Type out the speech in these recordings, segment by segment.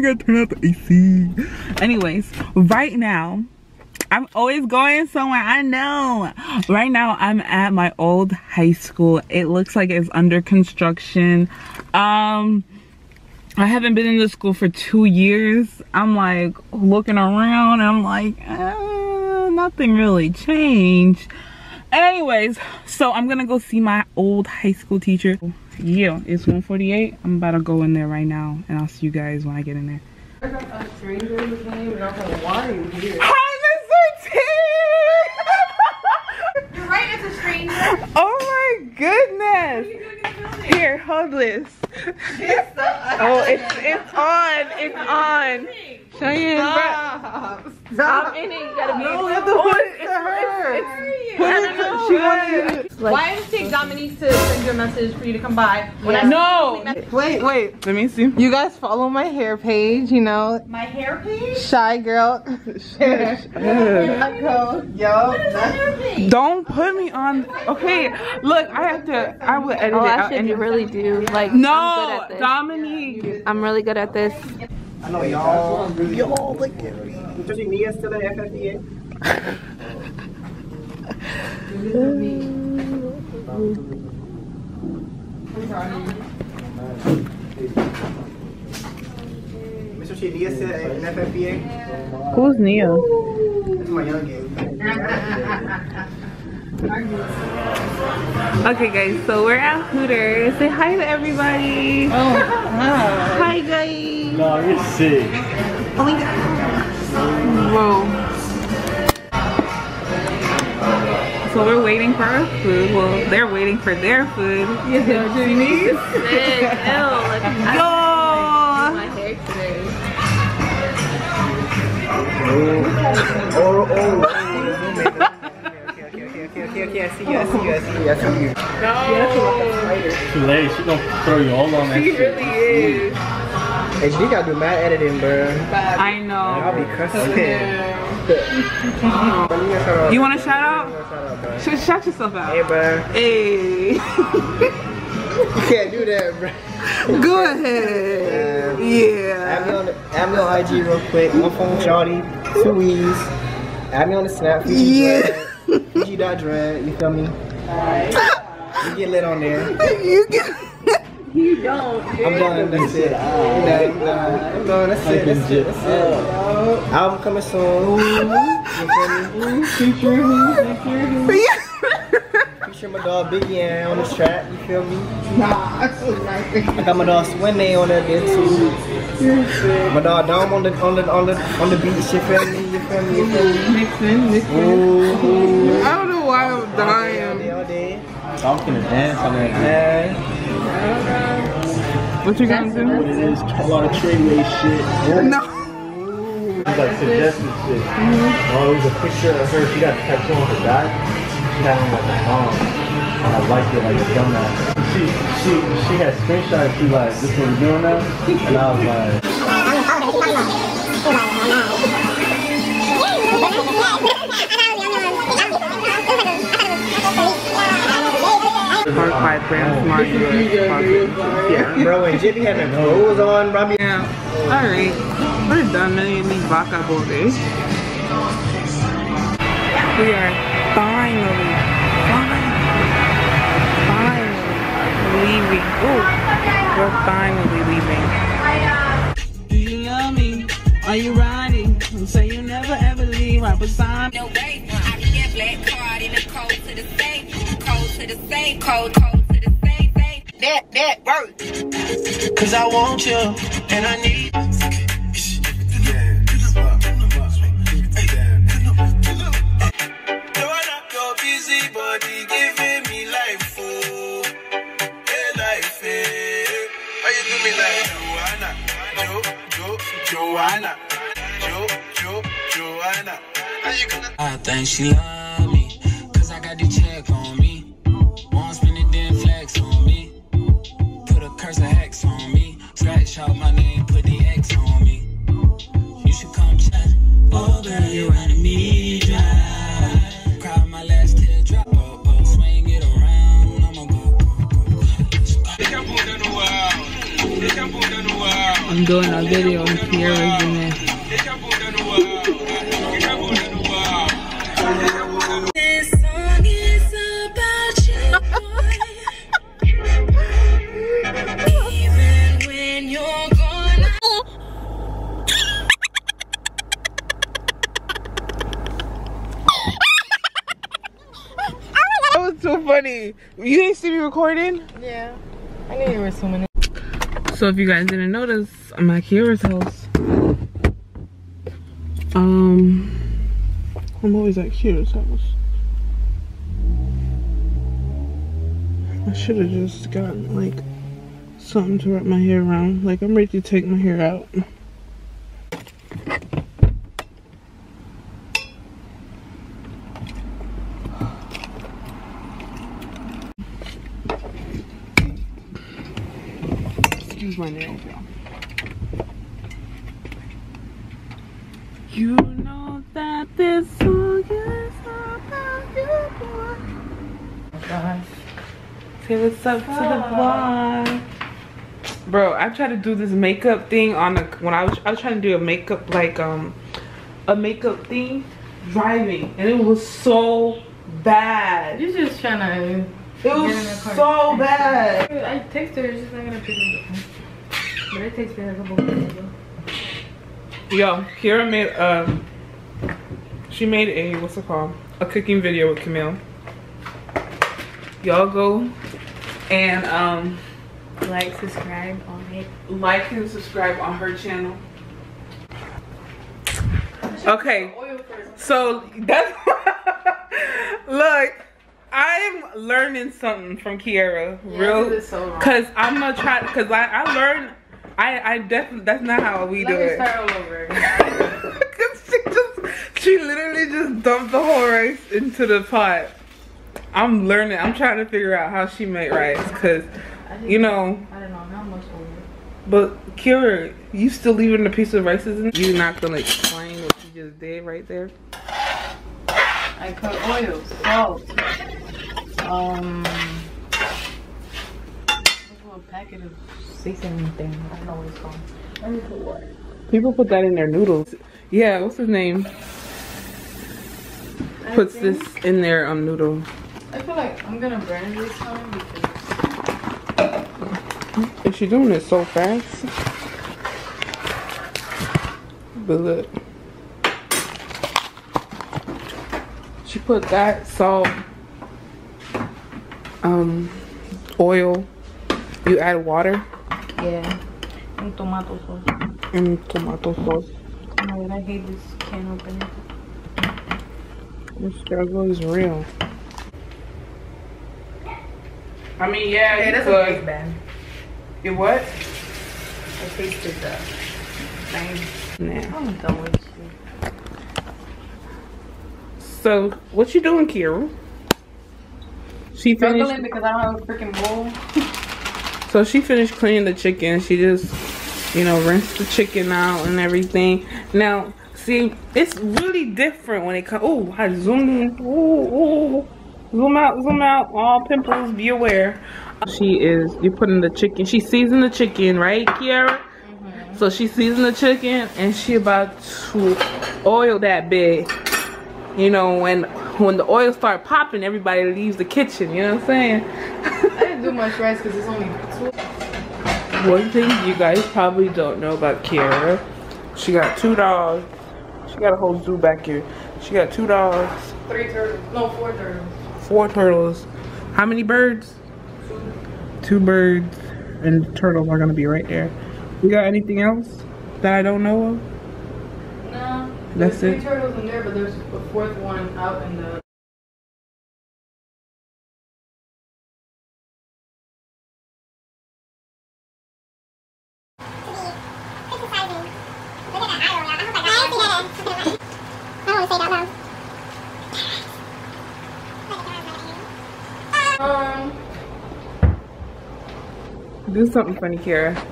gotta turn out the AC. Anyways, right now, I'm always going somewhere. I know. Right now, I'm at my old high school. It looks like it's under construction. Um, I haven't been in the school for two years. I'm like looking around and I'm like, uh, nothing really changed. Anyways, so I'm gonna go see my old high school teacher. Yeah, it's 148. I'm about to go in there right now and I'll see you guys when I get in there. A stranger in the game, and I was like, why are you here? Hi, Mr. T! You're right, it's a stranger. oh my goodness! Here, hold this. Oh, it's it's on. It's on. Cheyenne, Stop. Stop. I'm in it. You gotta be. No, you have to Oh, put it it's- to her. it's- Put I it don't to- know. she wanted you to- Why did it take Dominique to send you a message for you to come by? When I No. Wait, wait. Let me see. You guys follow my hair page, you know, My hair page? shy girl. Yo, Don't put me on. Okay, look, I have to. I will edit Oh, it I out. should and- you really do. Like, no, I'm good at this. Dominique. I'm really good at this. I know y'all. Y'all look at me. Especially Nia still at FFDA. Mr. Chief, Nia still at FFDA. Who's Nia? That's my youngin. Okay, guys, so we're at Hooters. Say hi to everybody. Oh, hi, guys. No, you're sick. Oh Whoa. So we're waiting for our food. Well, they're waiting for their food. Yeah, Denise. Sick. Ew. Like, I Yo! my hair today. Oh, oh, oh. oh. Okay, okay, okay, okay, I see you, I see you, I see you, I see you. No, Too late. She gonna throw you all on that she shit. really is. Hey, she gotta do mad editing, bro. I know. I'll be cussing. You want to shout out? out? Sh- Shout yourself out. Hey, bro. Hey. You can't do that, bro. Go ahead. Um, add Yeah. me on, the, add me on IG real quick. One phone shawty, two E's. Add me on the snap. Fiji Yeah. Dread, Fiji dot dread. You feel me? You get lit on there. You get. You don't. I'm done. That's it. I'm done. I'm done. I'm done. That's it. That's it. That's it. Album coming soon. You feel me? Feature, feature, feature my dog Biggie Ann on this track. You feel me? I got my dog Swinny on that bit too. My dog Dom on the on the on the on the beach. You feel me? You feel me? You feel me? Mixing, mixing. Ooh. I don't know why I'm All day, dying. all day. I'm gonna dance on that. Yeah. What you gonna What do? it is, a lot of treyway shit. No. It's like suggested shit. Oh, it was a picture of her. She got a tattoo on her back. She had on like a mom. And I liked it like a dumbass. She she she had screenshots. She like, this what we're doing now? And I was like, Park by Brand Smart. Yeah. Bro, when Jimmy having clothes on, bro, Yeah. Alright. We're done making these vaca bowls. We are finally, finally, finally leaving. Ooh, we're finally leaving. Do you love me? Are you riding? Say you never ever leave right beside me. no way. I be that black card in the cold to the same, cold to the same, cold, cold to the same, same. That, that work. Cause I want you and I need Joanna, your busy body giving me life, oh, hey life, hey. Why you do me like Joanna, Jo, Jo, Joanna, Jo, Jo, Joanna? How you gonna? I think she love me, cause I got the check on me. Recording? Yeah. I knew you were swimming. So if you guys didn't notice, I'm at Kiara's house. Um, I'm always at Kiara's house. I should have just gotten like something to wrap my hair around. Like I'm ready to take my hair out. Excuse my nails, y'all. You know that this song is about you, boy. Gosh. Say what's up to the vlog. Bro, I tried to do this makeup thing on a when I was I was trying to do a makeup like um a makeup thing driving and it was so bad. You're just trying to. It Get in was the car. so bad. I texted her, she's not gonna pick up the phone. But I texted her a couple minutes. Yo, Kira made um she made a what's it called? A cooking video with Camille. Y'all go and um Like, subscribe on it. like and subscribe on her channel. Okay, so that's look. I'm learning something from Kiara, Yeah, real, this so cause I'm gonna try, cause I I learned, I I definitely that's not how we Let do me it. start all over. Cause she just, she literally just dumped the whole rice into the pot. I'm learning. I'm trying to figure out how she made rice, cause you know. I don't know how much over. But Kira, you still leaving the piece of rices in? You not gonna explain what you just did right there? I put oil, salt, um, packet of seasoning thing. I don't know what it's called. Let me put what? People put that in their noodles. Yeah, what's his name? Puts this in their um noodle. I feel like I'm gonna burn this time because Is she doing it so fast? But look. She put that salt, um, oil. You add water yeah, and tomato sauce. and tomato sauce. Oh my god, I hate this can opener. The struggle is real. I mean, yeah, Okay, you that's could. a bad. It what? I tasted the thing. Nah. I'm done with you. So, what you doing, Kira? She finished. Struggling finished. because I don't have a freaking bowl. So she finished cleaning the chicken. She just, you know, rinsed the chicken out and everything. Now, see, it's really different when it comes. Oh, I zoomed in. Ooh, ooh. Zoom out, zoom out. All pimples, be aware. She is. you're putting the chicken. She seasoned the chicken, right, Kiara? Mm-hmm. So she seasoned the chicken and she about to oil that bit. You know, when when the oil start popping, everybody leaves the kitchen. You know what I'm saying? I didn't do much rice because it's only two. One thing you guys probably don't know about Kiara, she got two dogs. She got a whole zoo back here. She got two dogs, Three turtles. No, four turtles. four turtles. How many birds? Two birds, and the turtles are gonna be right there. You got anything else that I don't know of? No. That's there's it? three turtles in there, but there's a fourth one out in the. Um, Do something funny, Kiara.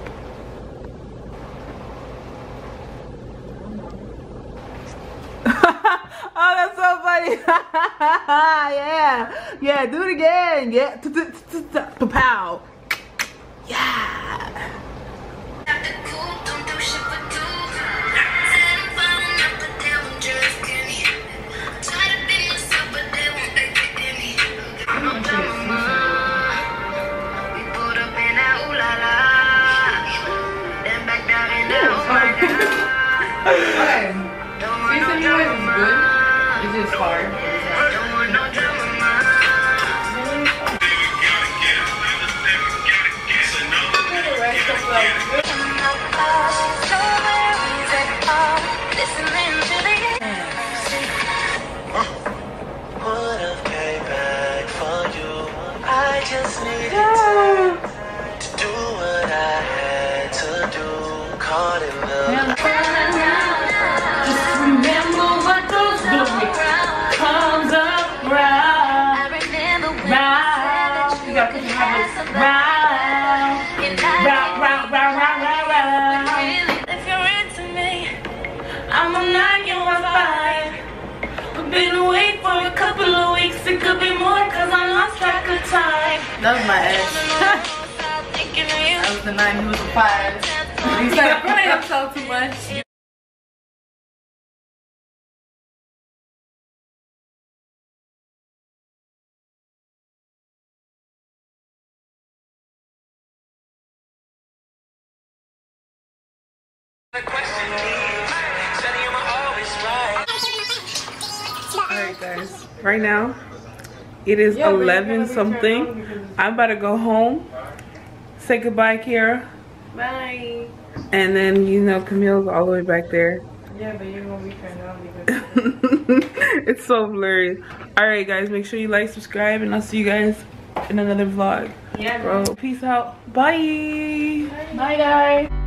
oh, that's so funny. yeah. Yeah, do it again. Yeah. Pow. Yeah. Would've That was my ex. stop thinking of you. That was the nine, he was a five. He started playing himself too much. Alright guys, right now it is 11 something. I'm about to go home. Say goodbye, Kara. Bye. And then you know Camille's all the way back there. Yeah, but you're gonna be turned on because it's so blurry. Alright guys, make sure you like, subscribe, and I'll see you guys in another vlog. yeah, Bro, peace out. Bye. Bye, guys.